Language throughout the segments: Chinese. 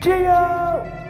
加油！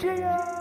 这样。